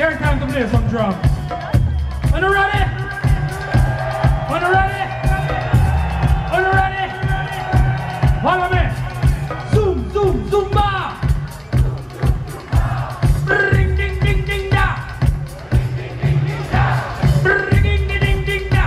Gary time to play some drums. On the ready? On the ready? On the ready? Follow me. Zoom, zoom, zumba. Ring, ding, ding, ding, da. Ding, ding, ding, da. Ding, ding, ding, da.